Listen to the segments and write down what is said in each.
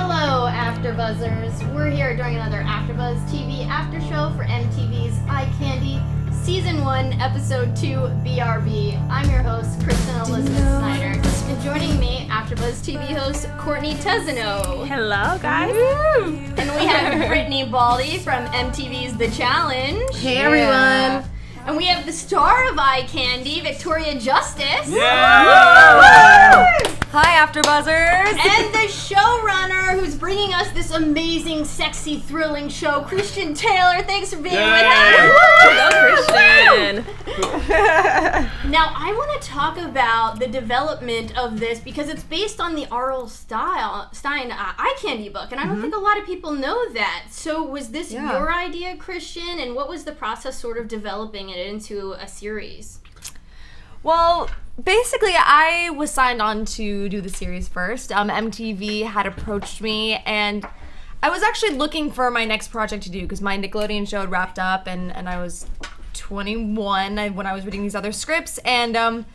Hello, AfterBuzzers. We're here during another AfterBuzz TV after show for MTV's Eye Candy Season 1, Episode 2, BRB. I'm your host, Kristen Elizabeth Snyder. And joining me, AfterBuzz TV host Courtney Tezeno. Hello, guys. And we have Brittany Baldy from MTV's The Challenge. Hey everyone. And we have the star of Eye Candy, Victoria Justice. Yeah! Hi AfterBuzzers. And the showrunner who's bringing us this amazing, sexy, thrilling show, Christian Taylor. Thanks for being with us. Hello, Christian. Now, I want to talk about the development of this because it's based on the R.L. Style, Stine uh, Eye Candy book, and I don't think a lot of people know that. So, was this Yeah. your idea, Christian? And what was the process sort of developing it into a series? Well, basically, I was signed on to do the series first. Um, MTV had approached me, and I was actually looking for my next project to do because my Nickelodeon show had wrapped up, and, and I was 21 when I was reading these other scripts, and um,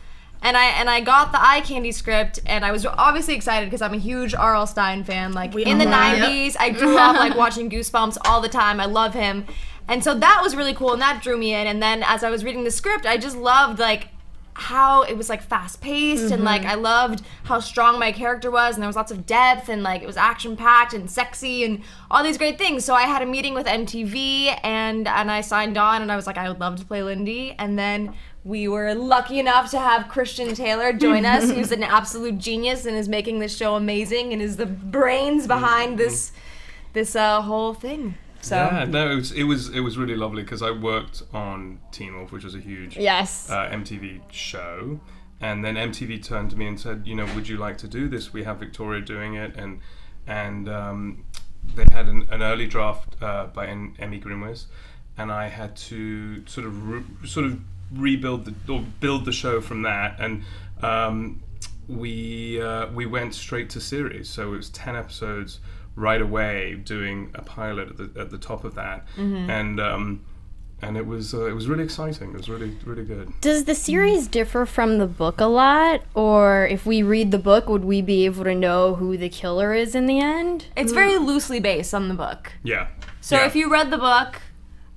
and I and I got the Eye Candy script, and I was obviously excited because I'm a huge R.L. Stine fan. Like in the all are. 90s, I grew up like watching Goosebumps all the time. I love him. And so that was really cool and that drew me in. And then as I was reading the script, I just loved like how it was like fast paced and like I loved how strong my character was and there was lots of depth and like it was action packed and sexy and all these great things. So I had a meeting with MTV and and I signed on and I was like I would love to play Lindy and then we were lucky enough to have Christian Taylor join us, who's an absolute genius and is making this show amazing and is the brains behind this this uh, whole thing. So Yeah, no, it was it was, it was really lovely because I worked on Teen Wolf, which was a huge yes, uh, MTV show, and then MTV turned to me and said, you know, would you like to do this? We have Victoria doing it, and and um, they had an, an early draft uh, by Em- Emmy Grinwis, and I had to sort of re- sort of rebuild the or build the show from that, and um, we uh, we went straight to series, so it was ten episodes right away, doing a pilot at the at the top of that, and. Um, and it was uh, it was really exciting. It was really really good. Does the series differ from the book a lot? Or if we read the book, would we be able to know who the killer is in the end? it's very loosely based on the book. Yeah. So yeah. if you read the book,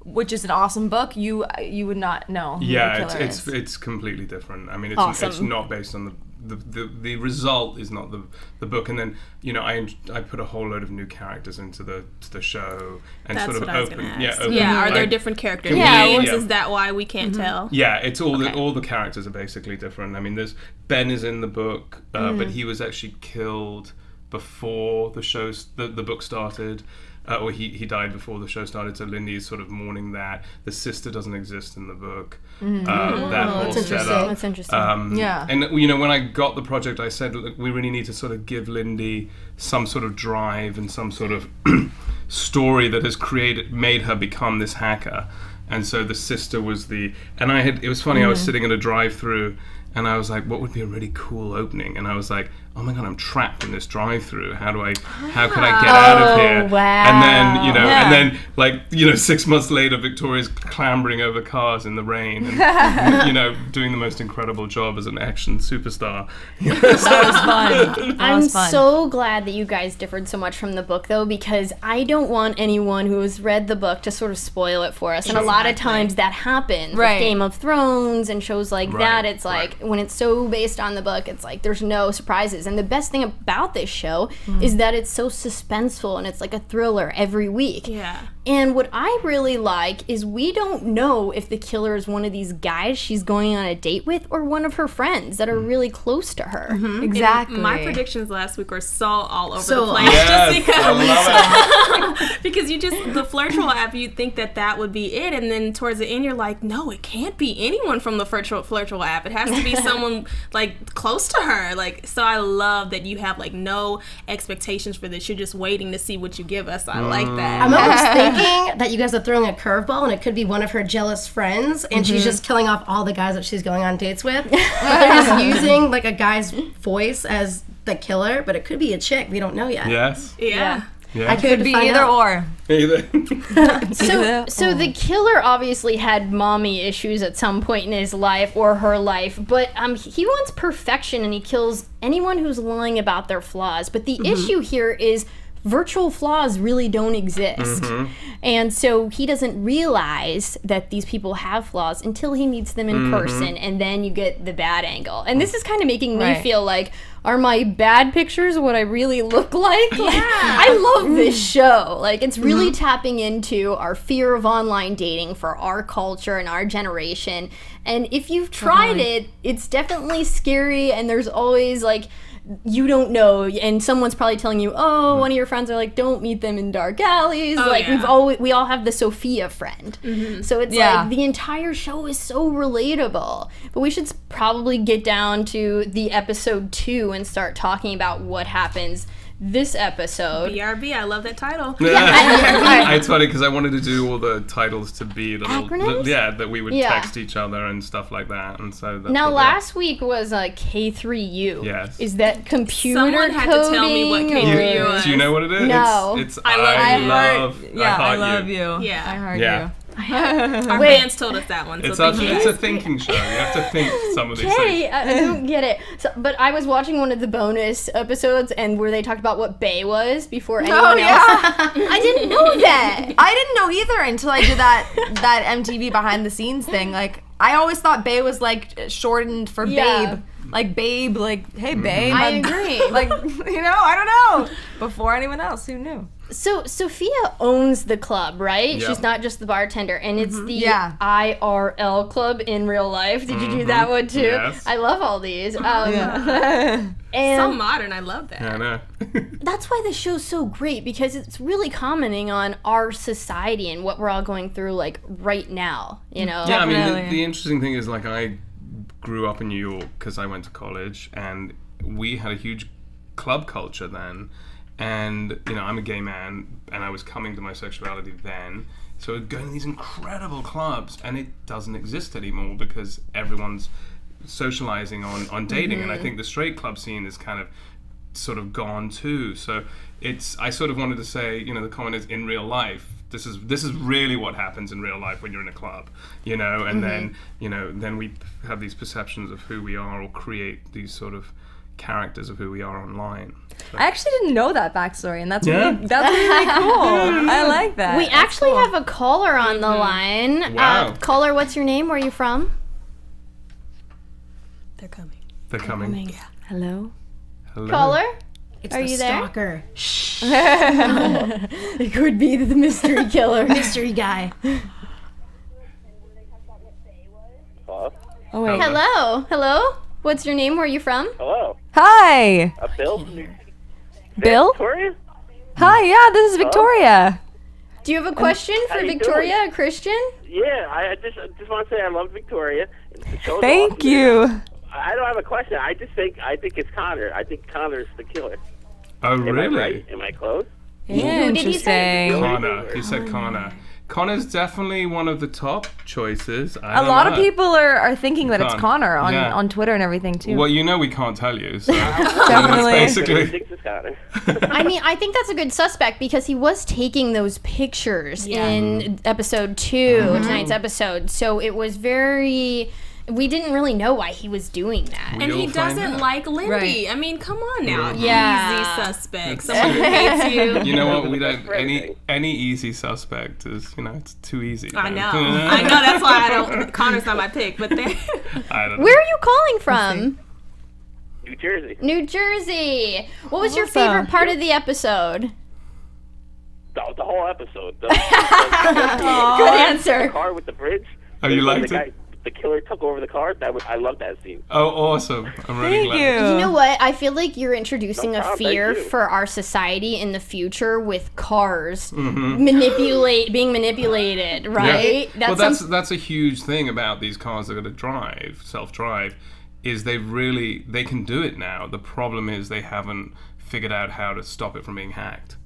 which is an awesome book, you you would not know. Who yeah, the it's killer it's is. it's completely different. I mean, it's it's not based on the. The, the, the result is not the the book, and then you know I I put a whole load of new characters into the to the show and That's sort of what I was open yeah open, Yeah, are there like- different characters? Yeah, names? yeah. Is that why we can't tell? Yeah, it's all the all the characters are basically different. I mean, there's Ben is in the book, uh, Mm. but he was actually killed before the show's the, the book started. Uh, or he, he died before the show started, so Lindy is sort of mourning that. The sister doesn't exist in the book. Uh, that whole That's interesting. setup. That's interesting. Um, Yeah. And you know, when I got the project, I said, look, we really need to sort of give Lindy some sort of drive and some sort of story that has created, made her become this hacker. And so the sister was the, and I had, it was funny, I was sitting in a drive-through, and I was like, what would be a really cool opening? And I was like, oh my god, I'm trapped in this drive-through. How do I, how can I get out of here? Oh, wow. And then you know, Yeah. and then like you know, six months later, Victoria's clambering over cars in the rain, and you know, doing the most incredible job as an action superstar. that was fun. That I'm was fun. so glad that you guys differed so much from the book, though, because I don't want anyone who has read the book to sort of spoil it for us. And a lot of times that happens. with Game of Thrones and shows like Right, that. It's like right. when it's so based on the book, it's like there's no surprises. And the best thing about this show Mm-hmm. is that it's so suspenseful and it's like a thriller every week. Yeah. And what I really like is we don't know if the killer is one of these guys she's going on a date with or one of her friends that are really close to her. Mm-hmm. Exactly. My predictions last week were so all over So the place. Yes, just because, I love it. because you just the Flirtual app, you think that that would be it, and then towards the end, you're like, no, it can't be anyone from the Flirtual Flirtual app. It has to be someone like close to her. Like, so I love that you have like no expectations for this. You're just waiting to see what you give us. I like that. I'm almost thinking that you guys are throwing a curveball and it could be one of her jealous friends and she's just killing off all the guys that she's going on dates with. but they're just using like a guy's voice as the killer, but it could be a chick. We don't know yet. Yes. yeah. Yeah. I Could be either out. or. Either. So, so the killer obviously had mommy issues at some point in his life or her life, but um, he wants perfection and he kills anyone who's lying about their flaws. But the issue here is virtual flaws really don't exist. Mm-hmm. And so he doesn't realize that these people have flaws until he meets them in mm-hmm. person, and then you get the bad angle. And this is kind of making me Right. feel like, are my bad pictures what I really look like? Like, I love this mm. show. Like, it's really mm-hmm. tapping into our fear of online dating for our culture and our generation. And if you've tried uh-huh. it, it's definitely scary, and there's always like, you don't know, and someone's probably telling you, "Oh, mm. one of your friends are like, don't meet them in dark alleys." Oh, like yeah. we've always we all have the Sophia friend, mm-hmm. so it's Yeah. like the entire show is so relatable. But we should probably get down to the episode two and start talking about what happens this episode. BRB, I love that title. it's funny because I wanted to do all the titles to be the little, Acronyms? the- yeah, that we would Yeah. text each other and stuff like that, and so that's Now, what they- last week was uh, K3U. Yes. Is that computer Someone had to tell me what coding K3U or- was. Do you know what it is? No. It's, it's I I love love, you. I Yeah, I, heart love you. Yeah. I heard Yeah. you. Our Wait. fans told us that one. So It's, thank a, it's a thinking show. You have to think some of these Okay, things. I I don't get it. So, but I was watching one of the bonus episodes and where they talked about what Bae was before oh, anyone Oh else. yeah. I didn't know that. I didn't know either until I did that that MTV behind the scenes thing. Like I always thought Bae was like shortened for Yeah. babe. Like babe, like hey mm-hmm. babe. I I'm- agree. Like you know, I don't know. Before anyone else, who knew? So Sophia owns the club, right? Yeah. She's not just the bartender, and it's the Yeah. IRL club in real life. Did you do that one too? Yes. I love all these. Um, so modern. I love that. I know. that's why the show's so great because it's really commenting on our society and what we're all going through, like right now. You know? Yeah, I mean, the, the interesting thing is, like, I grew up in New York because I went to college, and we had a huge club culture then. And, you know, I'm a gay man, and I was coming to my sexuality then. So I'd go to these incredible clubs, and it doesn't exist anymore because everyone's socializing on, on dating. And I mm-hmm. think the straight club scene is kind of sort of gone too. So it's I sort of wanted to say, you know, the comment is in real life. This is this is really what happens in real life when you're in a club, you know, and mm-hmm. then you know then we have these perceptions of who we are or create these sort of characters of who we are online. I actually didn't know that backstory, and that's Yeah? really that's really cool. I like that. We That's actually cool. have a caller on the line. Wow. Uh, caller, what's your name? Where are you from? They're coming. They're coming. hello. Hello. Caller? It's Are the you there? stalker. It could be the mystery killer. Mystery guy. Hello? Oh wait. Hello. Hello. What's your name? Where are you from? Hello? Hi, Uh, Bill? Bill. Victoria? Hi, yeah, this is Victoria. Do you have a question for you Victoria, a Christian? Yeah, I I just I just want to say I love Victoria. Thank awesome. you. I don't have a question. I just think I think it's Connor. I think Connor's the killer. Oh Am I really? right? Am I close? Yeah, did he say? Connor. He said Connor. Connor's definitely one of the top choices. I A don't lot of people are, are thinking that it's Connor on, yeah. on Twitter and everything too. Well, you know we can't tell you, so Definitely. Basically. thinks it's Connor? I mean, I think that's a good suspect because he was taking those pictures in mm-hmm. episode 2 mm-hmm. tonight's episode. So it was very. We didn't really know why he was doing that. And he We'll find doesn't out. like Lindy. Right. I mean, come on now. Yeah. Easy suspect. Someone who hates you. You know what? We don't any any easy suspect is you know it's too easy. I know. I know. That's why I don't. Connor's not my pick. But then, I don't know. Where are you calling from? New Jersey. New Jersey. What was your favorite part of the episode? Oh, the whole episode. The, Good answer. the car with the bridge. Oh, you when liked the it? The killer took over the car. That was I love that scene. Oh, awesome! I'm really Thank glad. you. You know what? I feel like you're introducing No a problem, fear for our society in the future with cars Mm-hmm. manipulate being manipulated, right? well, that's some- that's a huge thing about these cars that are going to drive, self-drive, is they really they can do it now. The problem is they haven't figured out how to stop it from being hacked.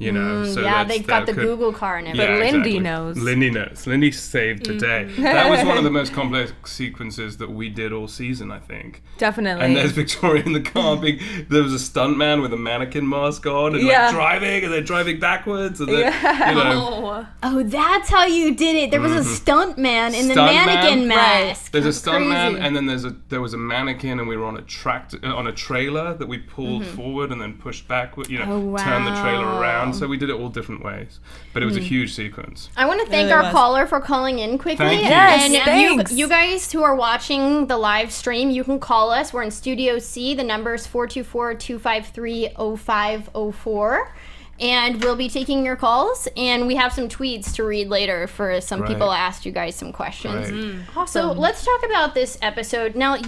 You know, so Mm, yeah, that's- they've got the could- Google car and Yeah, everything. Lindy exactly. knows. Lindy knows. Lindy saved today. Mm. That was one of the most complex sequences that we did all season, I think. Definitely. And there's Victoria in the car. Being, there was a stunt man with a mannequin mask on and Yeah. like driving, and they're driving backwards, and then you know, Oh, that's how you did it. There was a stunt man in the Mm-hmm. Mannequin man? mask. There's a That's stunt man, and then there's a there was a mannequin, and we were on a tractor uh, on a trailer that we pulled Mm-hmm. forward and then pushed backward. You know, Oh, turned the trailer wow. Around. So we did it all different ways, but it was Mm. a huge sequence. I want to thank really our was. caller for calling in quickly. Thank you. Yes, and thanks. you, you guys who are watching the live stream, you can call us. We're in Studio C. The number is 424 253 0504. And we'll be taking your calls. And we have some tweets to read later for some Right. people asked you guys some questions. Right. So let's talk about this episode. Now, y-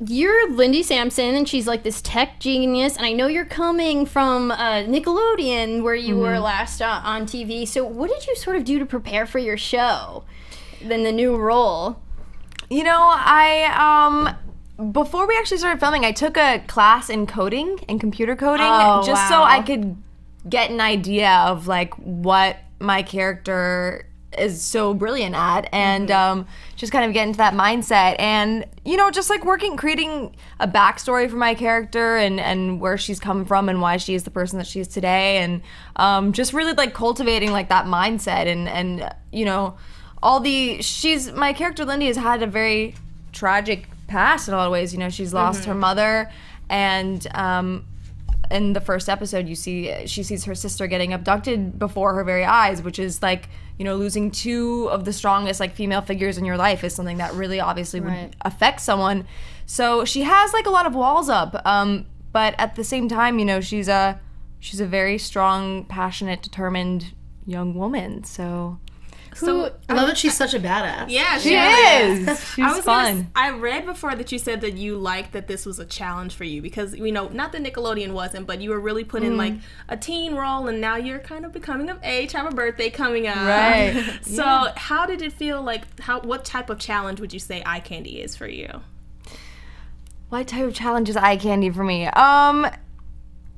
you're Lindy Sampson, and she's like this tech genius. And I know you're coming from uh, Nickelodeon, where you were last uh, on TV. So, what did you sort of do to prepare for your show? Then the new role. You know, I um before we actually started filming, I took a class in coding and computer coding Oh, just so. I could get an idea of like what my character is so brilliant at and Mm-hmm. um, just kind of get into that mindset and you know just like working creating a backstory for my character and and where she's come from and why she is the person that she is today and um, just really like cultivating like that mindset and and you know all the she's my character Lindy has had a very tragic past in a lot of ways. You know, she's lost her mother, and um, in the first episode, you see she sees her sister getting abducted before her very eyes, which is like you know losing two of the strongest like female figures in your life is something that really obviously would affect someone. So she has like a lot of walls up, um, but at the same time, you know, she's a she's a very strong, passionate, determined young woman. So So, I love that she's such a badass. Yeah, she is. She's I was gonna fun. s- I read before that you said that you liked that this was a challenge for you because you know not that Nickelodeon wasn't, but you were really put Mm. in like a teen role, and now you're kind of becoming of age, have a birthday coming up, Right. so how did it feel like? How what type of challenge would you say eye candy is for you? What type of challenge is eye candy for me? Um,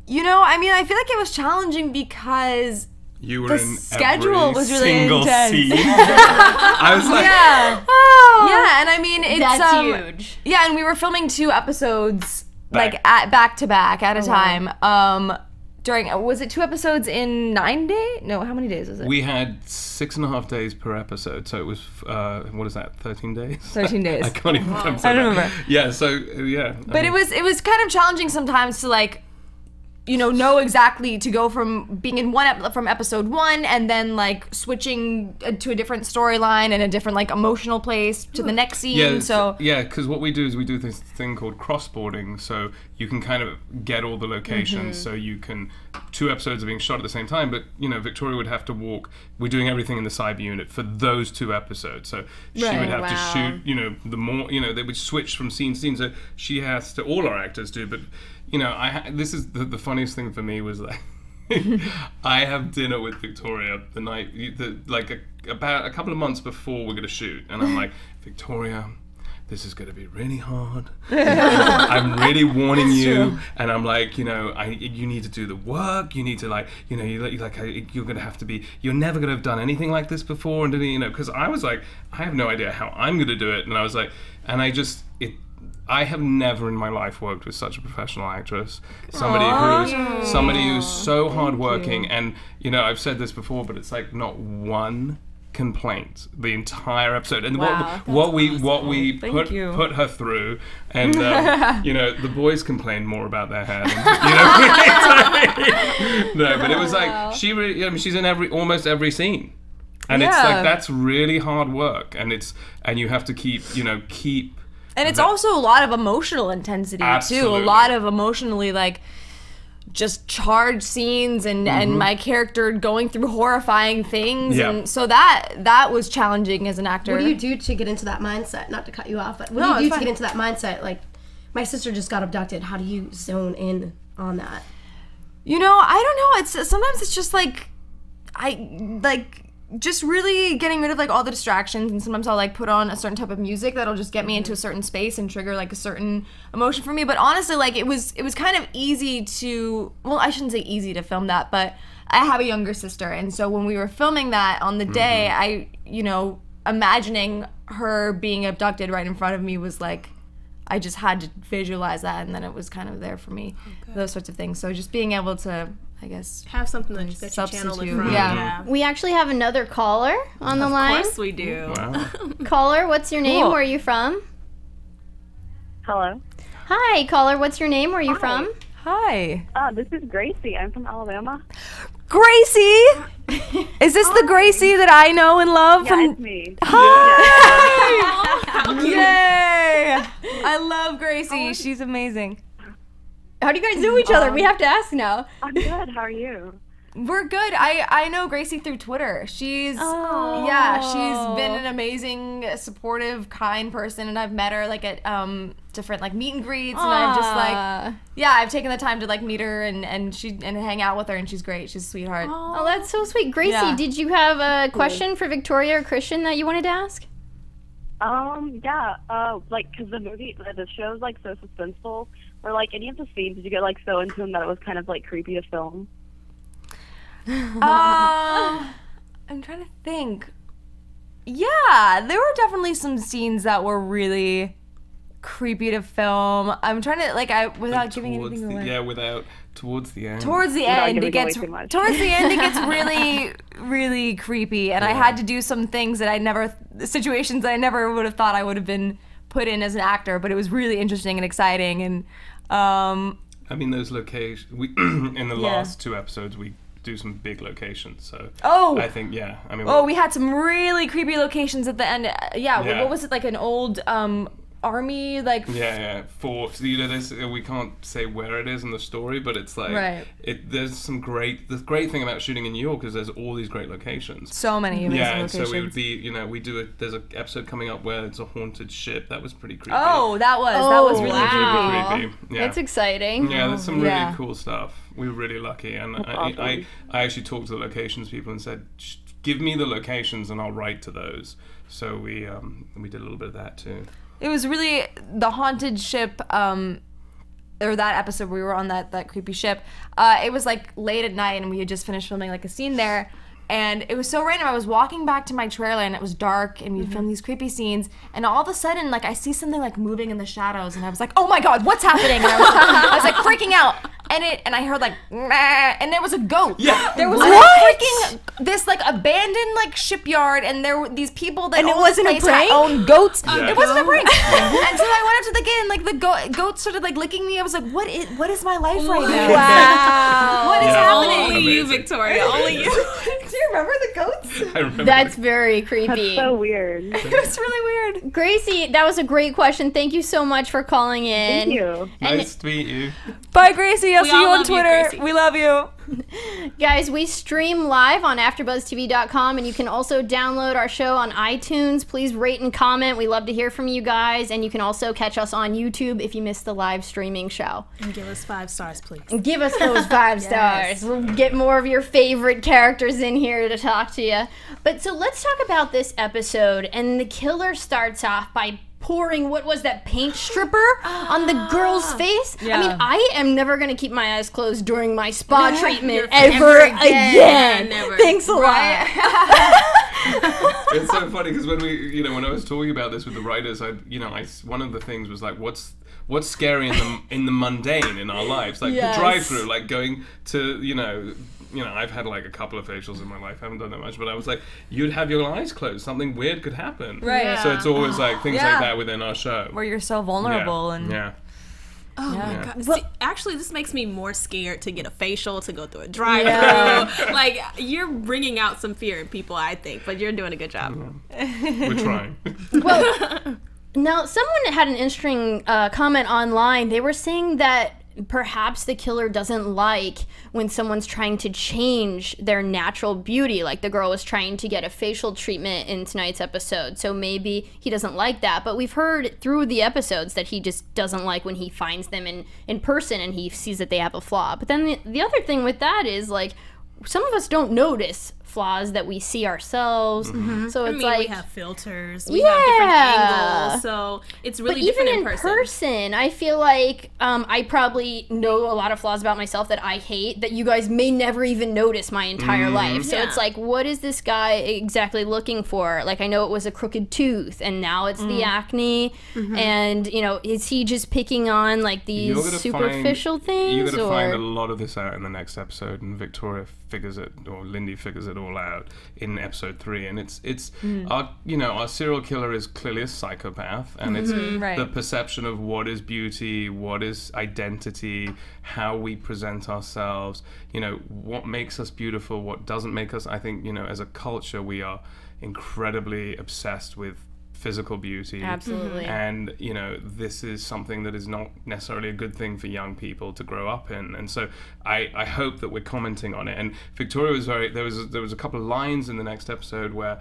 you know, I mean, I feel like it was challenging because You were The in schedule every was really single intense. scene. I was like, yeah, yeah, and I mean, it's that's um, huge. Yeah, and we were filming two episodes Back. like at back to back at a time. Um, during was it two episodes in nine days? No, how many days was it? we had six and a half days per episode, so it was uh, what is that? Thirteen days. 13 days. I can't even remember. I don't remember. Yeah. So yeah. but it was it was kind of challenging sometimes to like you know know exactly to go from being in one ep- from episode one and then like switching uh, to a different storyline and a different like emotional place to the next scene Yeah, so yeah, because what we do is we do this thing called crossboarding, so you can kind of get all the locations, so you can two episodes are being shot at the same time, but you know Victoria would have to walk. We're doing everything in the cyber unit for those two episodes, so she would have Wow. to shoot. You know, the more you know, they would switch from scene to scene, so she has to. All our actors do, but you know, I this is the, the funniest thing for me was like. I have dinner with Victoria the night, the, like a, about a couple of months before we're gonna shoot, and I'm like, Victoria, this is gonna be really hard. I'm really warning you, and I'm like, you know, I you need to do the work. You need to like, you know, you like, you're gonna have to be. You're never gonna have done anything like this before, and you know, because I was like, I have no idea how I'm gonna do it, and I was like, and I just it. I have never in my life worked with such a professional actress. Somebody who's somebody who's so hardworking, and you know, I've said this before, but it's like not one complaint the entire episode. And Wow, what what we what we Thank put you. put her through. And um, you know the boys complain more about their hair than, you know no but it was like she really I mean she's in every almost every scene. And it's like that's really hard work. And it's and you have to keep you know keep and it's that- also a lot of emotional intensity too a lot of emotionally like just charged scenes and and mm-hmm. my character going through horrifying things Yeah. and so that that was challenging as an actor. What do you do to get into that mindset? Not to cut you off, but what No, do you it's do to get into that mindset? Like, my sister just got abducted. How do you zone in on that? You know, I don't know. It's sometimes it's just like I like just really getting rid of like all the distractions and sometimes I'll like put on a certain type of music that'll just get me into a certain space and trigger like a certain emotion for me. But honestly, like it was it was kind of easy to well, I shouldn't say easy to film that, but I have a younger sister and so when we were filming that on the day, mm-hmm. I you know, imagining her being abducted right in front of me was like I just had to visualize that, and then it was kind of there for me. Oh, Those sorts of things. So just being able to, I guess, Have something that, that you channel it Substitute, from. yeah. We actually have another caller on the Of line. Of course we do. Wow. Caller, what's your name? Cool. Where are you from? Hello. Hi, caller. What's your name? Where are you from? hi, Uh, this is Gracie. I'm from Alabama. Gracie. Is this the Gracie that I know and love Yeah, it's from? me. Hi! Yay! I love Gracie. She's amazing. How do you guys know each other? We have to ask now. I'm good. How are you? We're good. I I know Gracie through Twitter. She's yeah, she's been an amazing, supportive, kind person, and I've met her like at um different like meet and greets, and I've just like yeah, I've taken the time to like meet her and and she and hang out with her, and she's great. She's a sweetheart. Oh, that's so sweet. Gracie, Yeah. did you have a question for Victoria or Christian that you wanted to ask? Um, yeah. Uh, like, cause the movie, the the show's like so suspenseful. Or like any of the scenes, did you get like so into them that it was kind of like creepy to film? Um, I'm trying to think. Yeah, there were definitely some scenes that were really creepy to film. I'm trying to like I without giving anything the, away. yeah, without towards the end. Towards the Without end, it gets towards the end it gets really, really creepy, and I had to do some things that I never, situations that I never would have thought I would have been put in as an actor. But it was really interesting and exciting, and um, I mean, those locations. We in the last two episodes we do some big locations. So Oh! I think yeah. I mean, Oh, we had some really creepy locations at the end. Uh, Yeah, Yeah. what was it like an old um army like Yeah, yeah. For you know, there's, uh, we can't say where it is in the story, but it's like Right. it. There's some great. The great thing about shooting in New York is there's all these great locations. so many amazing yeah, and locations. so we would be, you know, we do a. There's an episode coming up where it's a haunted ship. That was pretty creepy. oh, that was that was Oh, really wow. creepy. creepy. Yeah. That's exciting. Yeah, there's some really Yeah. cool stuff. We were really lucky, and I. I, I actually talked to the locations people and said, "Give me the locations, and I'll write to those." So we um, we did a little bit of that too. It was really the haunted ship um or that episode where we were on that that creepy ship. Uh it was like late at night and we had just finished filming like a scene there. And it was so random. I was walking back to my trailer and it was dark and we Mm-hmm. filmed these creepy scenes. And all of a sudden, like I see something like moving in the shadows, and I was like, "Oh my god, what's happening?" And I was, I was like freaking out. And it and I heard like, and there was a goat. Yeah. there was What? a freaking this like abandoned like shipyard, and there were these people that And it wasn't a place had prank? own goats. Yeah. It wasn't a prank. and so I went up to the gate, and like the goat, goat started like licking me. I was like, "What is what is my life right now? Wow. What is Yeah. happening?" Only you, Victoria. Only you. Do you remember the goats? I remember. That's very creepy. That's So weird. it was really weird. Gracie, that was a great question. Thank you so much for calling in. Thank you. And nice to meet you. Bye, Gracie. I'll We see you on love you, Twitter. We love you. Guys, we stream live on AfterBuzzTV.com, and you can also download our show on iTunes. Please rate and comment. We love to hear from you guys, and you can also catch us on YouTube if you missed the live streaming show. And give us five stars, please. Give us those five stars. We'll get more of your favorite characters in here to talk to you. But so let's talk about this episode. And the killer starts off by pouring what was that paint stripper on the girl's face. I mean, I am never gonna keep my eyes closed during my spa treatment Never ever again. again. Never. Thanks a lot. it's so funny because when we, you know, when I was talking about this with the writers, I, you know, I s- one of the things was like, what's what's scary in the in the mundane in our lives, like Yes. the drive-through, like going to, you know. You know, I've had like a couple of facials in my life. I haven't done that much, but I was like, you'd have your eyes closed. Something weird could happen. Right. So it's always like things Yeah. like that within our show. Where you're so yeah. vulnerable and yeah. Oh Yeah. my god. See, actually, this makes me more scared to get a facial, to go through a drive-through. Yeah. like you're bringing out some fear in people, I think, but you're doing a good job. We're trying. Well, now someone had an interesting uh, comment online. They were saying that perhaps the killer doesn't like when someone's trying to change their natural beauty like the girl was trying to get a facial treatment in tonight's episode. So maybe he doesn't like that but we've heard through the episodes that he just doesn't like when he finds them in in person and he sees that they have a flaw. But then the, the other thing with that is like some of us don't notice flaws that we see ourselves. Mm-hmm. Mm-hmm. So I it's mean, like we have filters, we have different angles, so it's really but even different in person. I feel like um, I probably know a lot of flaws about myself that I hate that you guys may never even notice my entire mm-hmm. life. So Yeah. it's like, what is this guy exactly looking for? Like, I know it was a crooked tooth, and now it's the mm. acne, and you know, is he just picking on like these superficial find, things, You're gonna find a lot of this out in the next episode, and Victoria figures it, or Lindy figures it all out in episode three. And it's it's mm. our you know our serial killer is clearly a psychopath, and it's mm-hmm. Right. the perception of what is beauty, what is identity, how we present ourselves. You know what makes us beautiful, what doesn't make us. I think you know as a culture we are incredibly obsessed with physical beauty Absolutely. and you know this is something that is not necessarily a good thing for young people to grow up in and so i i hope that we're commenting on it and victoria was very there was there was a couple of lines in the next episode where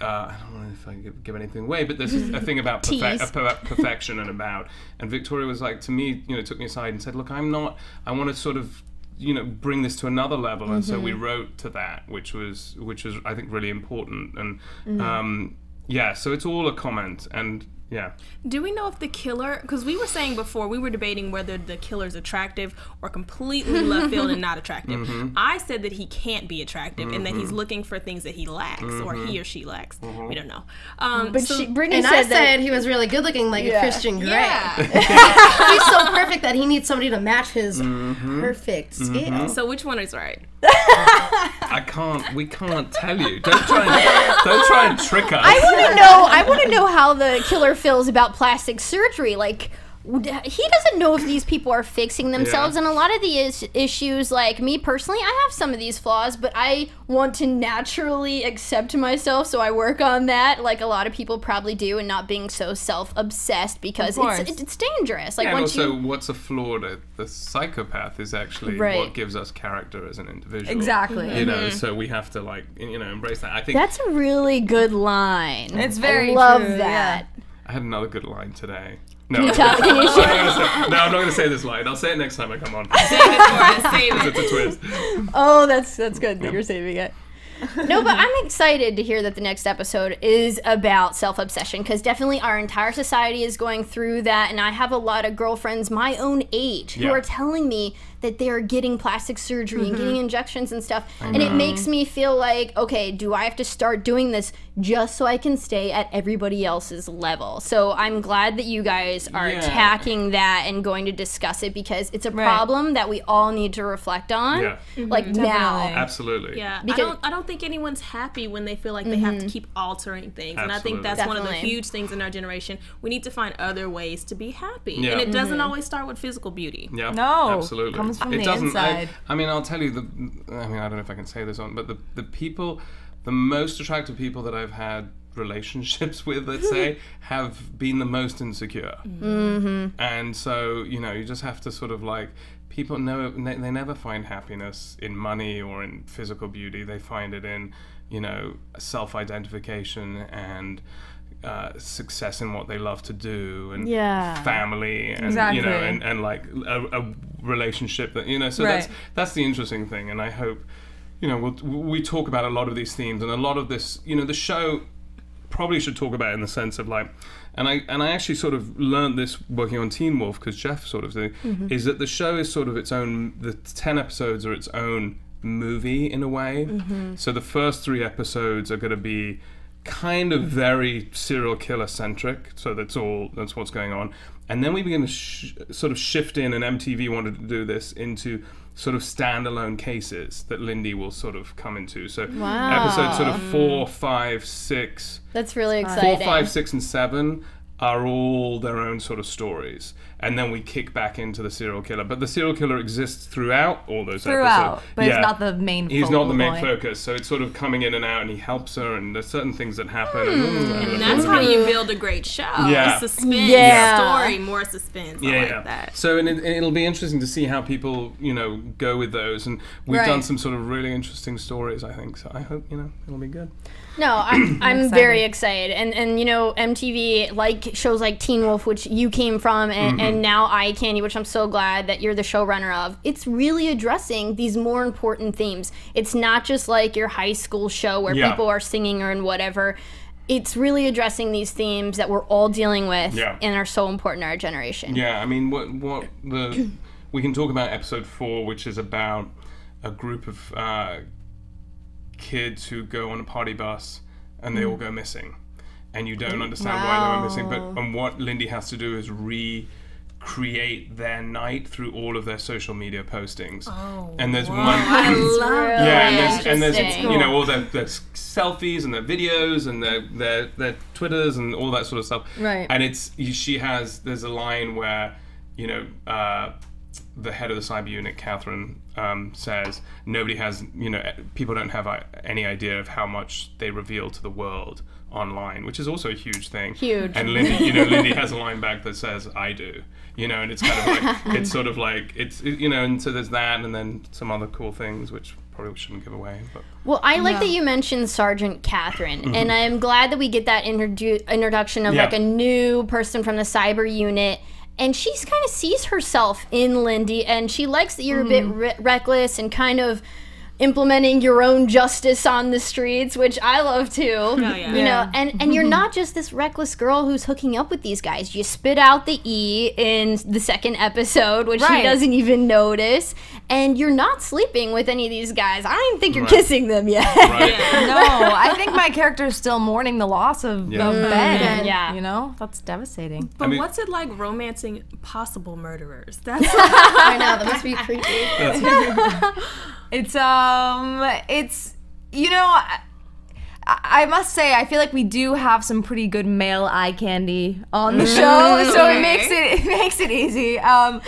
uh, I don't know if I give, give anything away, but there's a thing about, perfe- about perfection and about. And Victoria was like, to me, you know, took me aside and said, "Look, I'm not. I want to sort of, you know, bring this to another level." And so we wrote to that, which was, which was, I think, really important. And um, yeah, so it's all a comment, and yeah, Do we know if the killer? Because we were saying before, we were debating whether the killer's attractive or completely left field and not attractive. Mm-hmm. I said that he can't be attractive and that he's looking for things that he lacks or he or she lacks. Mm-hmm. We don't know. Um, but so- she, Brittany And said I that. said he was really good looking, like Yeah. a Christian Grey. yeah. He's so perfect that he needs somebody to match his Mm-hmm. perfect scale. so which one is right? I can't. We can't tell you. Don't try and don't try and trick us. I want to know. I want to know how the killer feels about plastic surgery. Like, he doesn't know if these people are fixing themselves, Yeah. and a lot of the is- issues, like me personally, I have some of these flaws, but I want to naturally accept myself, so I work on that. Like a lot of people probably do, and not being so self-obsessed because it's it's dangerous. Like and once also, you. what's a flaw to the psychopath is actually Right. what gives us character as an individual. Exactly. Mm-hmm. You know, mm-hmm. so we have to like you know embrace that. I think That's a really good line. It's very I love true, that. I had another good line today. No, Can you tell? Can you I'm not gonna say- no, I'm not going to say this line. I'll say it next time I come on. Save it for us. Save it. it's a twist. Oh, that's that's good that you're saving it. no, but I'm excited to hear that the next episode is about self obsession because definitely our entire society is going through that, and I have a lot of girlfriends my own age who Yeah. are telling me that they're getting plastic surgery and getting mm-hmm. injections and stuff, and it makes me feel like, okay, do I have to start doing this just so I can stay at everybody else's level? So I'm glad that you guys are Yeah. attacking that and going to discuss it because it's a problem that we all need to reflect on, Yeah. Mm-hmm. like now. Absolutely. Yeah, I don't. I don't think anyone's happy when they feel like they have to mm-hmm. keep altering things, and I think Absolutely. that's one of the huge things in our generation. We need to find other ways to be happy, Yeah. and it doesn't always start with physical beauty. Yeah, No, absolutely. comes from it the doesn't. inside. I, I mean, I'll tell you the. I mean, I don't know if I can say this on, but the the people, the most attractive people that I've had relationships with, let's say, have been the most insecure. Mm-hmm. And so you know, you just have to sort of like. People know ne- they never find happiness in money or in physical beauty. They find it in, you know, self-identification and uh, success in what they love to do and Yeah. family and you know and, and like a, a relationship that you know so that's Right. that's the interesting thing and i hope you know we'll, we talk about a lot of these themes and a lot of this you know the show probably should talk about it in the sense of like and I and I actually sort of learned this working on Teen Wolf because Jeff sort of did, is that the show is sort of its own the ten episodes are its own movie in a way. So the first three episodes are going to be kind of very serial killer centric. So that's all that's what's going on. And then we begin to sh- sort of shift in, and MTV wanted to do this into sort of standalone cases that Lindy will sort of come into. So episode sort of four, five, six, That's really exciting. four, five, six, and seven are all their own sort of stories, and then we kick back into the serial killer. But the serial killer exists throughout all those Throughout, episodes. but it's not the main He's not the main point. focus, so it's sort of coming in and out, and he helps her, and there's certain things that happen. and, Hmm. And that's how you build a great show. Yeah. Suspense, Yeah. story, more suspense. I like that. So and it, it'll be interesting to see how people, you know, go with those. And we've done some sort of really interesting stories, I think. So I hope, you know, it'll be good. No, I'm, I'm very excited, and and you know MTV like shows like Teen Wolf, which you came from, and, and now Eye Candy, which I'm so glad that you're the showrunner of. It's really addressing these more important themes. It's not just like your high school show where Yeah. people are singing or and whatever. It's really addressing these themes that we're all dealing with Yeah. and are so important to our generation. Yeah, I mean, what what the we can talk about episode four, which is about a group of uh, kids who go on a party bus and they all go missing, and you don't understand why they were missing. But and what Lindy has to do is recreate their night through all of their social media postings. Oh, and there's one. I love Yeah, and there's, and there's you know all their, their selfies and their videos and their, their their twitters and all that sort of stuff. Right. And it's she has there's a line where you know uh, the head of the cyber unit, Catherine, um, says nobody has you know people don't have uh, any idea of how much they reveal to the world online, which is also a huge thing. Huge. And Lindy, you know, Lindy has a line back that says "I do." You know, and it's kind of like it's sort of like it's you know, and so there's that, and then some other cool things which probably shouldn't give away, but. Well, I like that you mentioned Sergeant Catherine, and mm-hmm. I'm glad that we get that introdu- introduction of Yeah. like a new person from the cyber unit. And she's kind of sees herself in Lindy, and she likes that you're a bit mm-hmm. re- reckless and kind of implementing your own justice on the streets, which I love too. Oh, yeah. You know, and and you're not just this reckless girl who's hooking up with these guys. You spit out the e in the second episode, which he doesn't even notice, and you're not sleeping with any of these guys. I don't even think you're Right. kissing them yet. Right. no, I think my character is still mourning the loss of, Yeah. of Ben. Yeah. You know? That's devastating. But I mean- what's it like romancing possible murderers? That's I know that must be creepy. It's um it's you know I, I must say I feel like we do have some pretty good male eye candy on the show, so it makes it it makes it easy. Um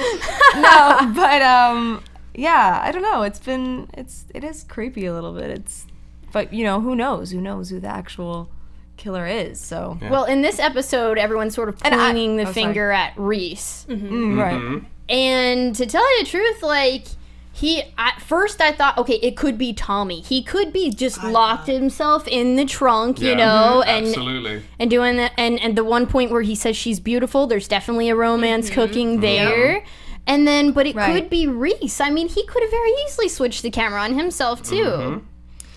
no, but um yeah, I don't know. It's been it's it is creepy a little bit. It's but you know, who knows? Who knows who the actual killer is. So Well, in this episode, everyone's sort of And I- pointing the oh, sorry. finger at Reese. Mm, right. And to tell you the truth, like he at first I thought, okay, it could be Tommy. He could be just locked himself in the trunk, you Yeah. know, Mhm. and Absolutely. and doing that. And and the one point where he says she's beautiful, there's definitely a romance cooking there. And then, but it Right. could be Reese. I mean, he could have very easily switched the camera on himself too. Mm-hmm.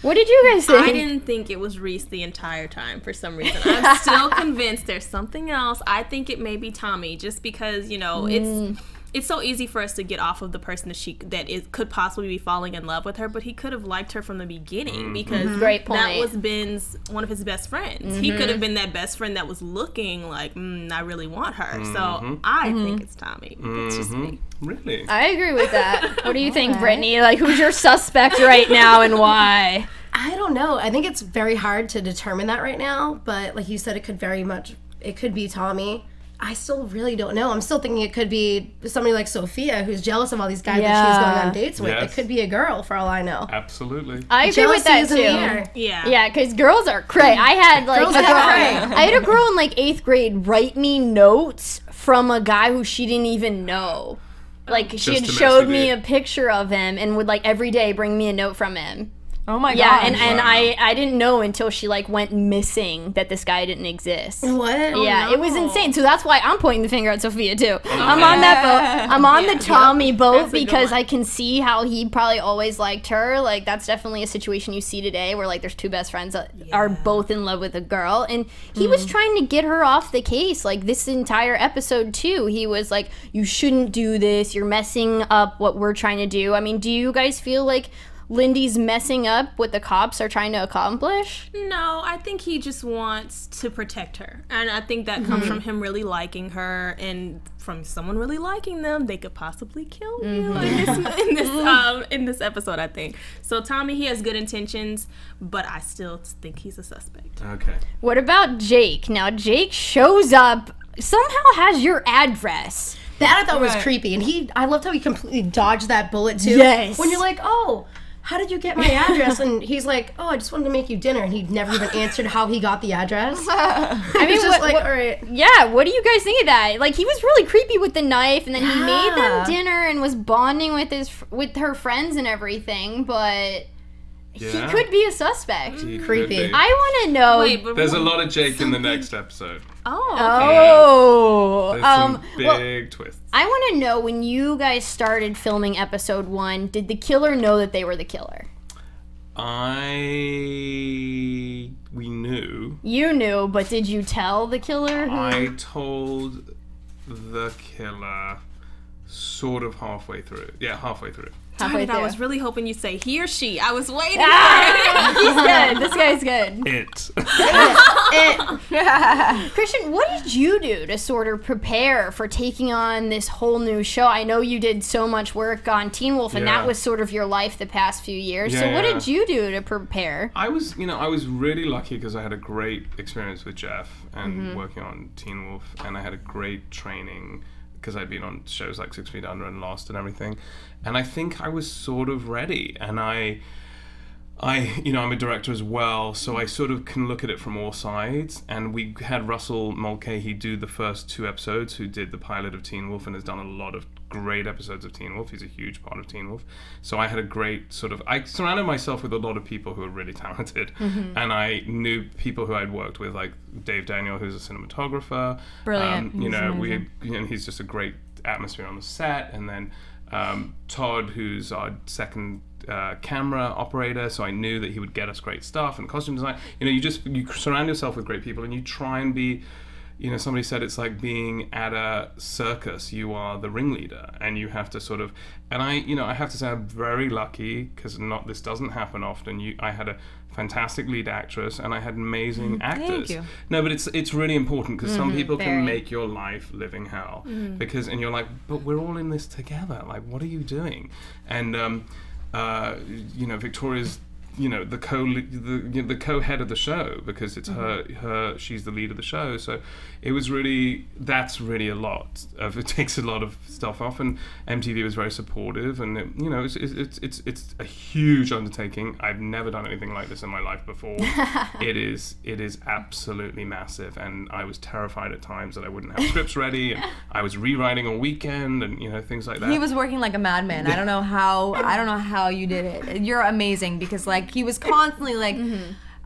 What did you guys think? I didn't think it was Reese the entire time for some reason. I'm still convinced there's something else. I think it may be Tommy just because, you know, Mm. it's it's so easy for us to get off of the person that she that is could possibly be falling in love with her, but he could have liked her from the beginning because Mm-hmm. Great that point. Mm-hmm. was Ben's one of his best friends. He could have been that best friend that was looking like, mm, I really want her. So I think it's Tommy. It's just me. Really? I agree with that. What do you think, Brittany? Like, who's your suspect right now and why? I don't know. I think it's very hard to determine that right now, but like you said, it could very much it could be Tommy. I still really don't know. I'm still thinking it could be somebody like Sophia who's jealous of all these guys that she's going on dates with. Yes. it could be a girl for all I know. Absolutely. I agree with Jealousy that is in too. the. Yeah. Yeah, because girls are cray. I had like Girls a are girl, cray. I had a girl in like eighth grade write me notes from a guy who she didn't even know. Like she Just had showed me a picture of him and would like every day bring me a note from him. Oh my god. Yeah, god. and, and Wow. I I didn't know until she like went missing that this guy didn't exist. What? Oh, yeah, it was insane. So that's why I'm pointing the finger at Sophia too. Oh, I'm on that boat. I'm on the Tommy boat That's because. I can see how he probably always liked her. Like that's definitely a situation you see today where like there's two best friends that are both in love with a girl, and he was hmm. trying to get her off the case. Like this entire episode too, he was like, "You shouldn't do this. You're messing up what we're trying to do." I mean, do you guys feel like? Lindy's messing up what the cops are trying to accomplish. No, I think he just wants to protect her. And I think that comes mm-hmm. from him really liking her and from someone really liking them, they could possibly kill you in this mm-hmm. in this mm-hmm. um in this episode, I think. So Tommy he has good intentions, but I still think he's a suspect. Okay. What about Jake? Now Jake shows up somehow has your address. That I thought was creepy, and he. I loved how he completely dodged that bullet too. Yes. When you're like, oh. How did you get my address? And he's like, "Oh, I just wanted to make you dinner." And he never even answered how he got the address. I mean, mean, just what- like, what- all right. Yeah, what do you guys think of that? Like he was really creepy with the knife, and then he made them dinner and was bonding with his with her friends and everything. But Yeah. he could be a suspect. He could Creepy. be. I want to know. Wait, but There's a lot of Jake in the next episode. oh, oh, There's um, some well, big twists. I want to know when you guys started filming episode one, did the killer know that they were the killer? I we knew. You knew, but did you tell the killer? Who... I told the killer sort of halfway through. Yeah, halfway through. Darn it, I was really hoping you'd say he or she. I was waiting. Ah, he's good. This guy's good. It. Christian, what did you do to sort of prepare for taking on this whole new show? I know you did so much work on Teen Wolf, and Yeah. that was sort of your life the past few years. so, what yeah. did you do to prepare? I was, you know, I was really lucky because I had a great experience with Jeff and Mm-hmm. working on Teen Wolf, and I had a great training because I'd been on shows like Six Feet Under and Lost and everything, and I think I was sort of ready, and I. I, you know, I'm a director as well, so I sort of can look at it from all sides. And we had Russell Mulcahy do the first two episodes, who did the pilot of Teen Wolf and has done a lot of great episodes of Teen Wolf. He's a huge part of Teen Wolf. So I had a great sort of, I surrounded myself with a lot of people who are really talented. And I knew people who I'd worked with, like Dave Daniel, who's a cinematographer. Brilliant. Um, you know, we, amazing. know, he's just a great atmosphere on the set. And then um, Todd, who's our second uh, camera operator, so I knew that he would get us great stuff and costume design. You know, you just you surround yourself with great people, and you try and be. You know, somebody said it's like being at a circus. You are the ringleader, and you have to sort of. And I, you know, I have to say I'm very lucky because not this doesn't happen often. You, I had a fantastic lead actress, and I had amazing actors. you. No, but it's it's really important because some people very. can make your life living hell because and you're like, but we're all in this together. Like, what are you doing? And um, uh, you know, Victoria's you know the co the you know, the co-head of the show because it's her mm-hmm. her she's the lead of the show. So it was really that's really a lot of it takes a lot of stuff off and MTV was very supportive and it, you know it's it's it's it's a huge undertaking. I've never done anything like this in my life before. it is it is absolutely massive and I was terrified at times that I wouldn't have scripts ready and I was rewriting on weekend and you know things like that. He was working like a madman. I don't know how. I don't know how you did it. You're amazing because like he was constantly like.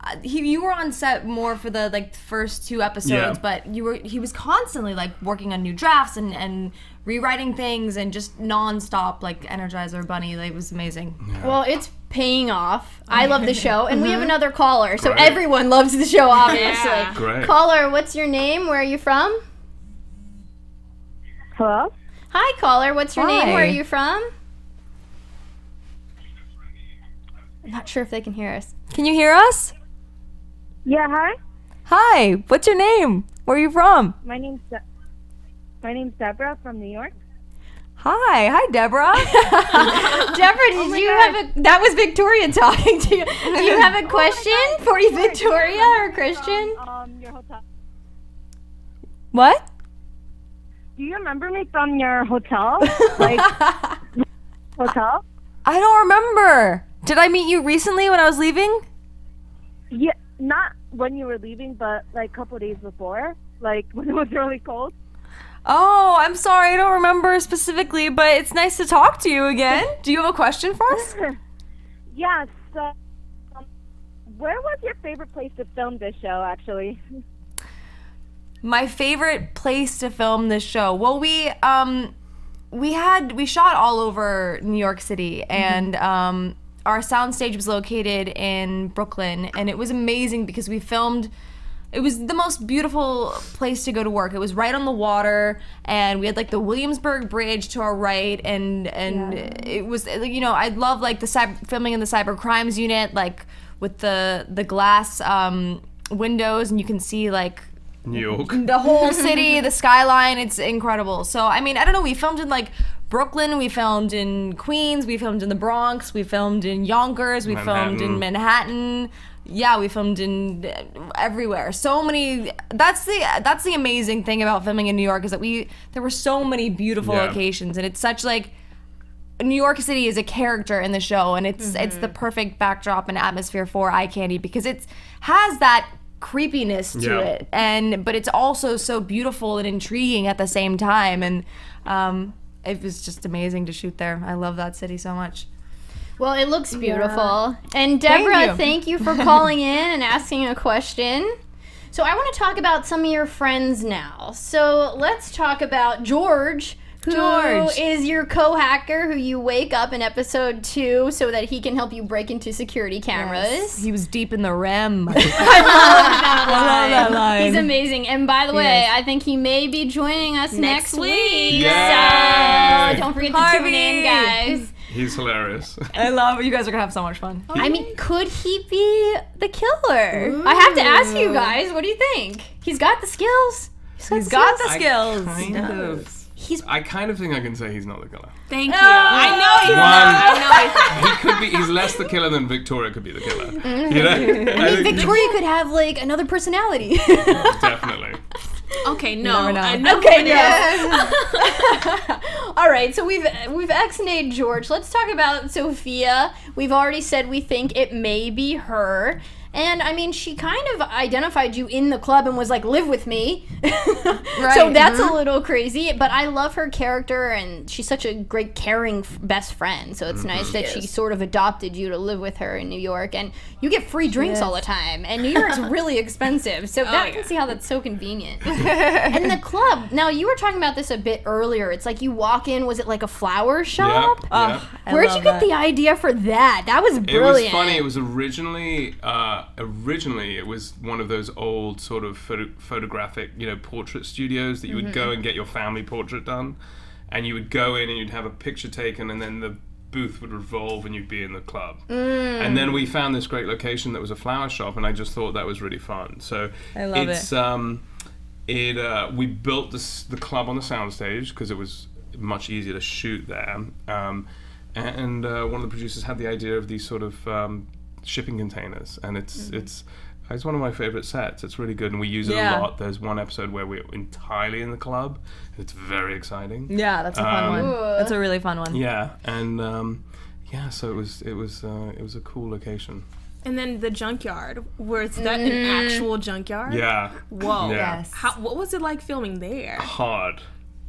uh, He, you were on set more for the like first two episodes, Yeah. but you were he was constantly like working on new drafts and and rewriting things and just nonstop like Energizer Bunny. Like, it was amazing. Well, it's paying off. I love the show, and we have another caller, so Great. everyone loves the show, obviously. Yeah. Great. Caller, what's your name? Where are you from? Hello? Hi, caller. What's your name? Where are you from? I'm not sure if they can hear us. Can you hear us? Yeah, hi. Hi. What's your name? Where are you from? My name's De- my name's Deborah from New York. Hi. Hi, Deborah. Deborah, did you have a? That was Victoria talking to you. Do you have a question for you, Victoria or Christian? Um, your hotel. what? Do you remember me from your hotel? Like hotel? I don't remember. Did I meet you recently when I was leaving? Yeah, not when you were leaving, but like a couple days before, like when it was really cold. Oh, I'm sorry. I don't remember specifically, but it's nice to talk to you again. Do you have a question for us? Yeah. So, um, where was your favorite place to film this show? Actually. My favorite place to film this show. Well, we um we had we shot all over New York City and um our soundstage was located in Brooklyn and it was amazing because we filmed it was the most beautiful place to go to work. It was right on the water, and we had like the Williamsburg Bridge to our right, and and it was you know I love like the cyber, filming in the cyber crimes unit, like with the the glass um, windows, and you can see like New York. the whole city, the skyline. It's incredible. So I mean, I don't know. We filmed in like Brooklyn, we filmed in Queens, we filmed in the Bronx, we filmed in Yonkers, we filmed in Manhattan. Yeah, we filmed in uh, everywhere. So many. That's the that's the amazing thing about filming in New York is that we there were so many beautiful Yeah. locations, and it's such like New York City is a character in the show, and it's it's the perfect backdrop and atmosphere for eye candy because it's has that creepiness to Yeah. it, and but it's also so beautiful and intriguing at the same time, and um, it was just amazing to shoot there. I love that city so much. Well, it looks beautiful. And Deborah, you. thank you for calling in and asking a question. So I want to talk about some of your friends now. So let's talk about George. Who is George. your co-hacker who you wake up in episode two so that he can help you break into security cameras? He was deep in the REM. I love that line. He's amazing. And by the way, is. I think he may be joining us next, Next week. week. So don't forget to tune in, Harvey. guys. He's hilarious. I love it. You guys are gonna have so much fun. I mean, could he be the killer? I have to ask you guys. What do you think? He's got the skills. He's got the I skills. kind of. He's I kind of think I can say he's not the killer. Thank you. I know he's One, not. I know he's he could be. He's less the killer than Victoria could be the killer. You mm. know, I I mean, Victoria could have like another personality. definitely. Okay, no. never know. I know Okay, who no. All right, so we've we've ex-nayed George. Let's talk about Sophia. We've already said we think it may be her. And I mean, she kind of identified you in the club and was like, "Live with me." Right. So that's a little crazy, but I love her character, and she's such a great, caring f- best friend. So it's nice that she sort of adopted you to live with her in New York, and you get free drinks all the time. And New York's really expensive, so that I can see how that's so convenient. and the club. Now you were talking about this a bit earlier. It's like you walk in. Was it like a flower shop? Yep, Oh, yep. Where'd you get that. the idea for that? That was brilliant. It brilliant. was funny. It was originally, uh, originally, it was one of those old sort of photo- photographic, you know, portrait studios that you would Mm-hmm. go and get your family portrait done, and you would go in and you'd have a picture taken, and then the booth would revolve and you'd be in the club. Mm. And then we found this great location that was a flower shop, and I just thought that was really fun. So I love it's it. um, it uh, we built this the club on the soundstage because it was much easier to shoot there. Um, and uh, one of the producers had the idea of these sort of um, shipping containers, and it's Mm-hmm. it's it's one of my favorite sets. It's really good, and we use it Yeah. a lot. There's one episode where we're entirely in the club. It's very exciting. Yeah, that's a fun Um, one. That's a really fun one. Yeah, and um, yeah, so it was it was uh, it was a cool location. And then the junkyard. Was that an actual junkyard? Yeah. Whoa. Yeah. Yes. How, what was it like filming there? Hard.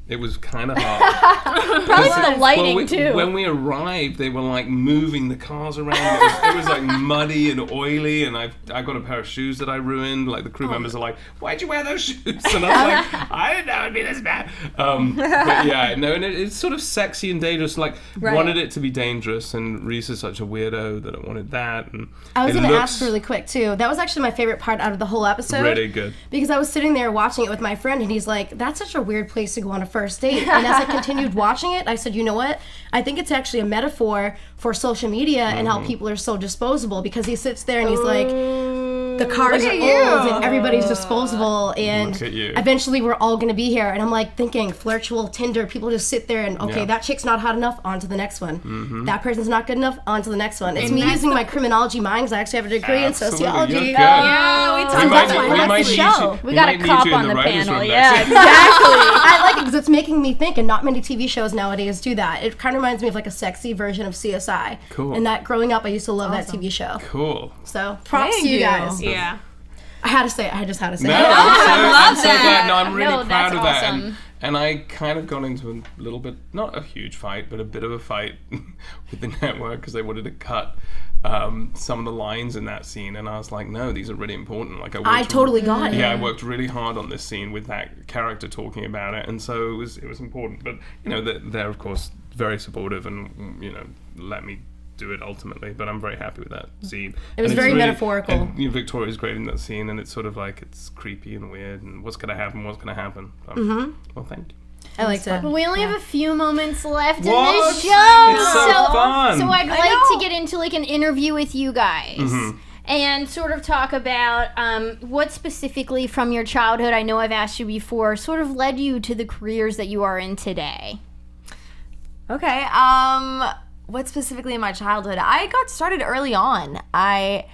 It was kind of hard. Probably the lighting Well, we- too. When we arrived, they were like moving the cars around. It was, it was like muddy and oily, and I I got a pair of shoes that I ruined. Like the crew members are like, "Why'd you wear those shoes?" And I was like, "I didn't know it'd be this bad." Um, but yeah, no, and it, it's sort of sexy and dangerous. Like wanted it to be dangerous, and Reese is such a weirdo that I wanted that. And I was going to looks ask really quick too. That was actually my favorite part out of the whole episode. really good. Because I was sitting there watching it with my friend, and he's like, "That's such a weird place to go on a first date." And as I continued watching it, I said, "You know what? I think it's actually a metaphor for social media and Mm-hmm. how people are so disposable." Because he sits there and he's like, "The cars are at old and everybody's disposable, and Look at you. eventually we're all going to be here." And I'm like thinking, flirtual Tinder, people just sit there and okay, Yeah. that chick's not hot enough, on to the next one. Mm-hmm. That person's not good enough, on to the next one. It's me using my criminology mind because I actually have a degree Absolutely, in sociology. you're good. Yeah, we We talked might, that's why I like the show. you. We got a cop on the writers' panel, yeah. exactly I like it because it's making me think, and not many TV shows nowadays do that. It kind of reminds me of like a sexy version of CSI. Cool. And that growing up, I used to love that TV show. Cool. So props Thank to you you. Guys. Yeah. I had to say, it. I just had to say. No, it. I'm so, I'm so glad. No, I'm really No, proud of that. awesome. And, and I kind of got into a little bit, not a huge fight, but a bit of a fight with the network because they wanted to cut um, some of the lines in that scene, and I was like, no, these are really important. Like I, I worked totally got it. Yeah, I worked really hard on this scene with that character talking about it, and so it was it was important. But you know, they're, they're of course very supportive, and you know, let me do it ultimately. But I'm very happy with that scene. It was And it's very metaphorical. And, you know, Victoria's great in that scene, and it's sort of like it's creepy and weird, and what's gonna happen? What's gonna happen? Um, Well, thank you. I liked it. We only have a few moments left in this show. It's so fun. So I'd like to get into like an interview with you guys. Mm-hmm. And sort of talk about um, what specifically from your childhood, I know I've asked you before, sort of led you to the careers that you are in today. Okay. Um, what specifically in my childhood? I got started early on. I,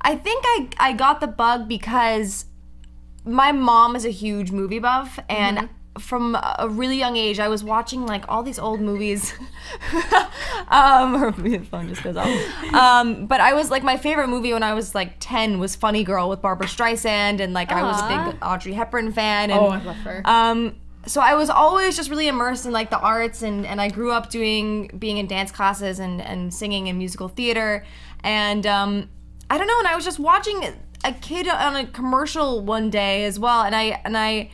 I think I I got the bug because my mom is a huge movie buff, and from a really young age, I was watching like all these old movies. um, her phone just goes off. Um, but I was like my favorite movie when I was like ten was Funny Girl with Barbra Streisand, and like I was a big Audrey Hepburn fan. And, Oh, I love her. um, so I was always just really immersed in like the arts, and, and I grew up doing being in dance classes and, and singing in musical theater, and um, I don't know. And I was just watching a kid on a commercial one day as well, and I and I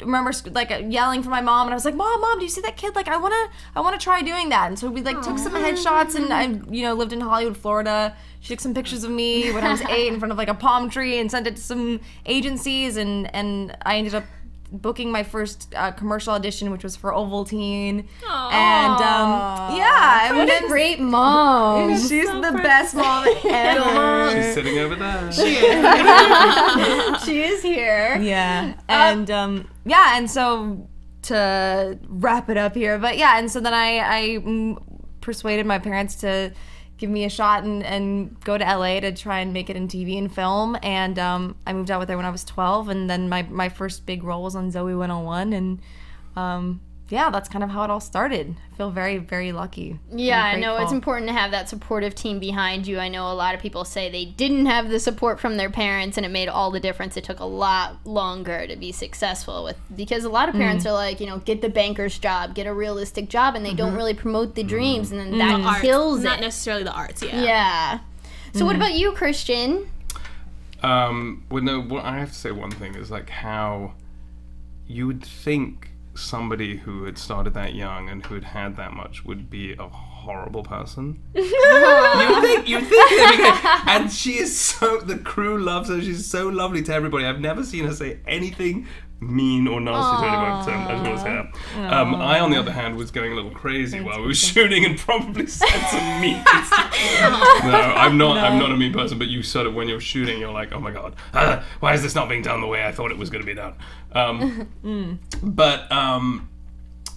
remember like yelling for my mom, and I was like, "Mom, mom, do you see that kid? Like, I wanna I wanna try doing that." And so we like took some headshots, and I you know lived in Hollywood, Florida. She took some pictures of me when I was eight in front of like a palm tree and sent it to some agencies, and and I ended up booking my first uh, commercial audition, which was for Ovaltine. And um, yeah, What a great mom. she's the best mom ever. She's sitting over there. she is she is here. yeah, and um, yeah, and so to wrap it up here, but yeah, and so then I I persuaded my parents to give me a shot and, and go to LA to try and make it in TV and film. And um, I moved out with her when I was 12, and then my, my first big role was on Zoey 101. And um, yeah, that's kind of how it all started. I feel very, very lucky. Yeah, I know it's important to have that supportive team behind you. I know a lot of people say they didn't have the support from their parents and it made all the difference. It took a lot longer to be successful with because a lot of parents Mm. are like, you know, get the banker's job, get a realistic job and they don't Mm-hmm. really promote the dreams and then Mm. that Arts, kills not it. necessarily the arts. Yeah. Yeah. So Mm. what about you, Christian? Um, well, no, what I have to say one thing is like how you would think somebody who had started that young and who had had that much would be a horrible person. you think you think that and she is so the crew loves her. She's so lovely to everybody. I've never seen her say anything mean or nasty to anyone. So I just want to say that. Um, I, on the other hand, was going a little crazy while we were shooting and probably said some mean no, I'm not. I'm not a mean person. But you sort of, when you're shooting, you're like, oh my god, ah, why is this not being done the way I thought it was going to be done? Um, But um,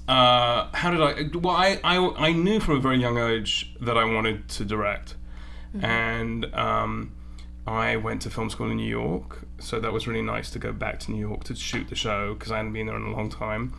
uh, how did I? Well, I, I I knew from a very young age that I wanted to direct, and um, I went to film school in New York. So that was really nice to go back to New York to shoot the show because I hadn't been there in a long time.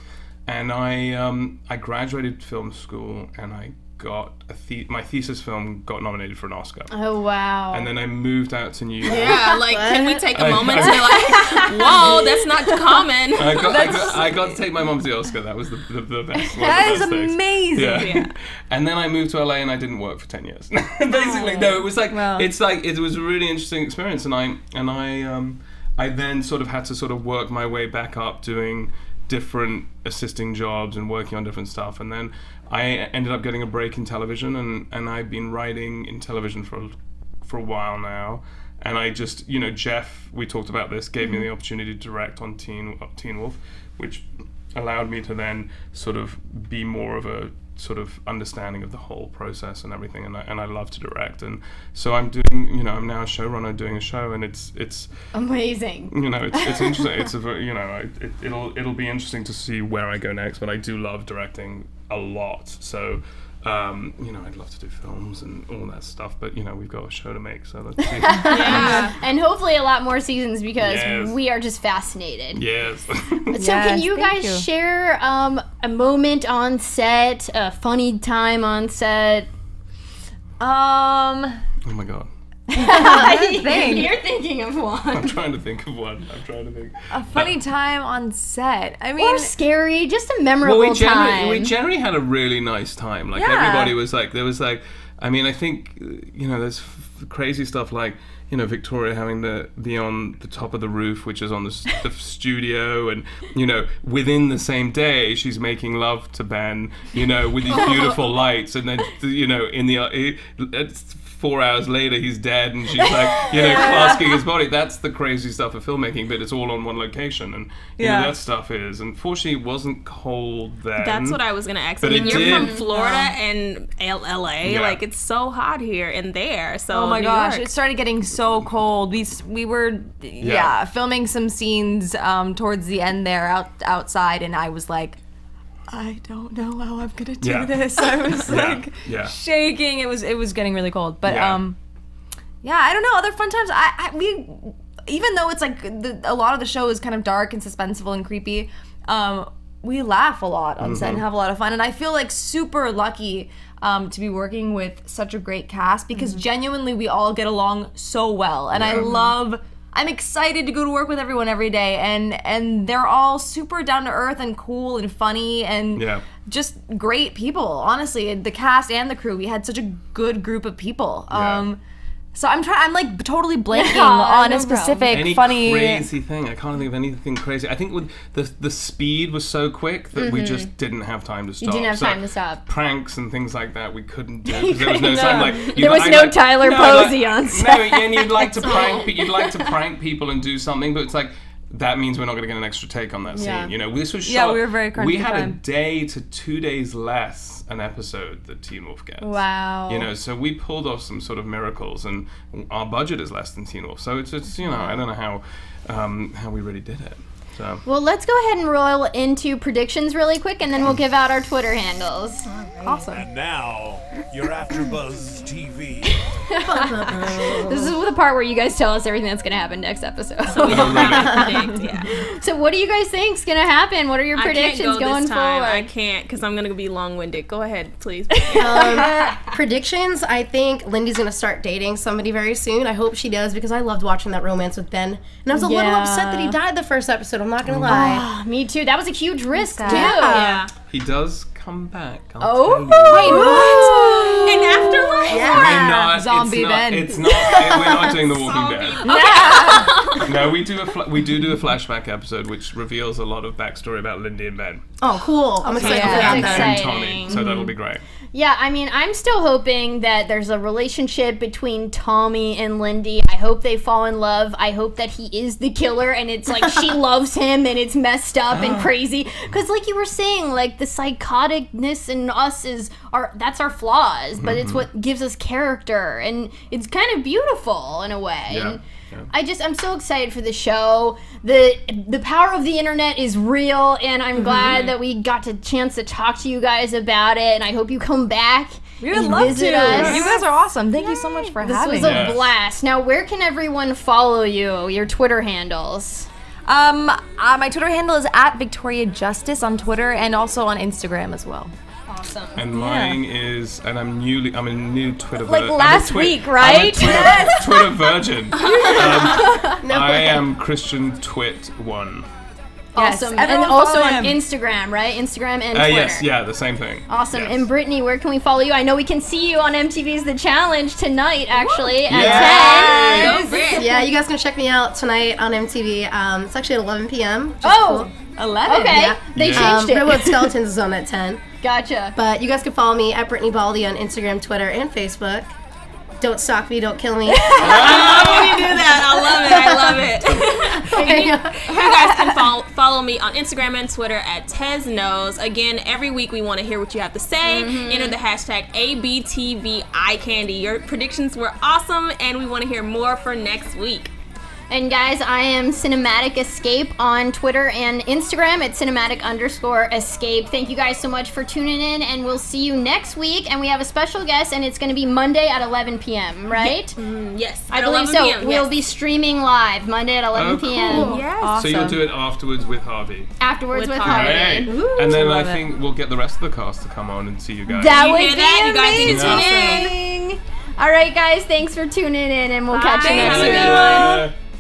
And I um, I graduated film school and I got a the- my thesis film got nominated for an Oscar. Oh wow. And then I moved out to New York. Yeah, like can we take a I- moment I- to like, whoa, that's not common. I got, I, got, I got to take my mom to the Oscar. That was the, the, the best. one That the is best amazing. Yeah. Yeah. And then I moved to LA and I didn't work for ten years. Basically, no. It was like Wow. it's like it was a really interesting experience, and I and I um, I then sort of had to sort of work my way back up doing different assisting jobs and working on different stuff, and then I ended up getting a break in television, and and I've been writing in television for for a while now. And I just, you know, Jeff, we talked about this, gave me mm-hmm. the opportunity to direct on Teen Teen Wolf, which allowed me to then sort of be more of a sort of understanding of the whole process and everything and I, and I love to direct and so I'm doing you know I'm now a showrunner doing a show and it's it's Amazing. you know it's, it's interesting it's a you know it, it'll it'll be interesting to see where I go next but I do love directing a lot so um, you know I'd love to do films and all that stuff but you know we've got a show to make so let's see Yeah. And hopefully a lot more seasons because Yes. we are just fascinated. yes So can you guys you. share um, a moment on set, a funny time on set? Um, oh my god think. You're thinking of one. I'm trying to think of one I'm trying to think a funny time on set. I mean, Or scary, just a memorable well, we generally, time. we generally had a really nice time. Like Yeah. everybody was like, there was like, I mean, I think you know, there's f- crazy stuff like you know Victoria having to be on the top of the roof, which is on the, the studio, and you know, within the same day, she's making love to Ben, you know, with these beautiful lights, and then you know, in the uh, it's four hours later, he's dead, and she's like, you know, clasking his body. That's the crazy stuff of filmmaking, but it's all on one location, and you Yeah. know, that stuff is. Unfortunately, it wasn't cold then. That's what I was gonna ask. But I mean, it you're from did. Florida and L- LA. Yeah. Like it's so hot here and there. So Oh my New gosh, York- it started getting so cold. We we were yeah, filming some scenes um, towards the end there out outside, and I was like, I don't know how I'm gonna do Yeah. this. I was Yeah, like yeah. shaking. It was it was getting really cold. But Yeah. um, yeah, I don't know. Other fun times. I, I we even though it's like the, a lot of the show is kind of dark and suspenseful and creepy. Um, we laugh a lot on set and Mm-hmm. have a lot of fun, and I feel like super lucky. Um, to be working with such a great cast because genuinely we all get along so well and I love I'm excited to go to work with everyone every day and and they're all super down to earth and cool and funny and Yeah. just great people honestly the cast and the crew we had such a good group of people Yeah. um so i'm trying i'm like totally blanking Yeah, on no a specific Any funny crazy thing? I can't think of anything crazy. I think with the the speed was so quick that we just didn't have time to stop. Mm-hmm. didn't have So time to stop. Pranks and things like that we couldn't do. 'cause There was no time. Like There was I'd no like- Tyler no, Posey like- on No, set. and you'd like to prank. But you'd like to prank people and do something, but it's like. That means we're not going to get an extra take on that scene. Yeah. You know, this was shot. Yeah, we were very We had a day to two days less an episode that Teen Wolf gets. Wow. You know, so we pulled off some sort of miracles, and our budget is less than Teen Wolf. So it's, it's you know, I don't know how um, how we really did it. So Well, let's go ahead and roll into predictions really quick, and then we'll give out our Twitter handles. awesome And now, your AfterBuzz TV. This is the part where you guys tell us everything that's going to happen next episode. We don't have to predict, yeah. so, what do you guys think is going to happen? What are your I can't predictions go going this time. I can't because I'm gonna be long-winded. Go ahead, please. Um, predictions. I think Lindy's gonna start dating somebody very soon. I hope she does because I loved watching that romance with Ben, and I was a little upset that he died the first episode. I'm not gonna lie. Ah, me too. That was a huge risk too. yeah. he does come back. I'll Oh, wait, you. And And afterlife. We're not, Zombie it's Ben. Not, it's not. We're not doing the Walking Dead. No, we do a fla- we do do a flashback episode which reveals a lot of backstory about Lindy and Ben Oh, cool. I'm excited Yeah, for that. and, that's then. and exciting. Tommy. So that'll be great. Yeah, I mean, I'm still hoping that there's a relationship between Tommy and Lindy. I hope they fall in love. I hope that he is the killer and it's like she loves him and it's messed up and crazy. Because, like you were saying, like the psychoticness in us is our that's our flaws, but it's mm-hmm. what gives us character and it's kind of beautiful in a way. Yeah. And yeah. I just I'm so excited for the show. The the power of the internet is real and I'm glad that we got the chance to talk to you guys about it and I hope you come back. we would and love visit to us. you guys are awesome thank you so much for This having This was a Yes. blast. Now, where can everyone follow you? Your Twitter handles. um uh, my twitter handle is at victoria justice on twitter and also on instagram as well Awesome. And mine is, and I'm newly, I'm a new Twitter. Like vir- I'm a last twi- week, I'm a right? Twitter, Twitter virgin. Um, I am Christian Twit one. Yes, awesome. And also on him. Instagram, right? Instagram and Uh, Twitter. yes, yeah, the same thing. Awesome. Yes. And Brittany, where can we follow you? I know we can see you on MTV's The Challenge tonight, actually, at Yay! 10. Go Yeah, you guys can check me out tonight on MTV. Um, it's actually at 11 p.m. which Oh, cool. 11 okay. Yeah. They Yeah. changed Um, it. Real World Skeletons is on at 10. Gotcha. But you guys can follow me at Brittany Baldy on Instagram, Twitter, and Facebook. Don't stalk me, don't kill me. I love when you do that. I love it. I love it. you guys can follow, follow me on Instagram and Twitter at Tez Knows. Again, every week we want to hear what you have to say. Mm-hmm. Enter the hashtag ABTVEyeCandy. Your predictions were awesome, and we want to hear more for next week. And guys, I am Cinematic Escape on Twitter and Instagram at cinematic underscore escape. Thank you guys so much for tuning in, and we'll see you next week. And we have a special guest, and it's going to be Monday at 11 p.m., right? Mm, yes, I at believe 11 so. p.m., We'll yes. be streaming live Monday at 11 Oh, p.m. cool. Yes. So you'll do it afterwards with Harvey. Afterwards with, With Harvey. Harvey. Right. And then I love it. think we'll get the rest of the cast to come on and see you guys. That You would be that? You guys need to tune amazing. All right, guys. Thanks for tuning in, and we'll catch you next week.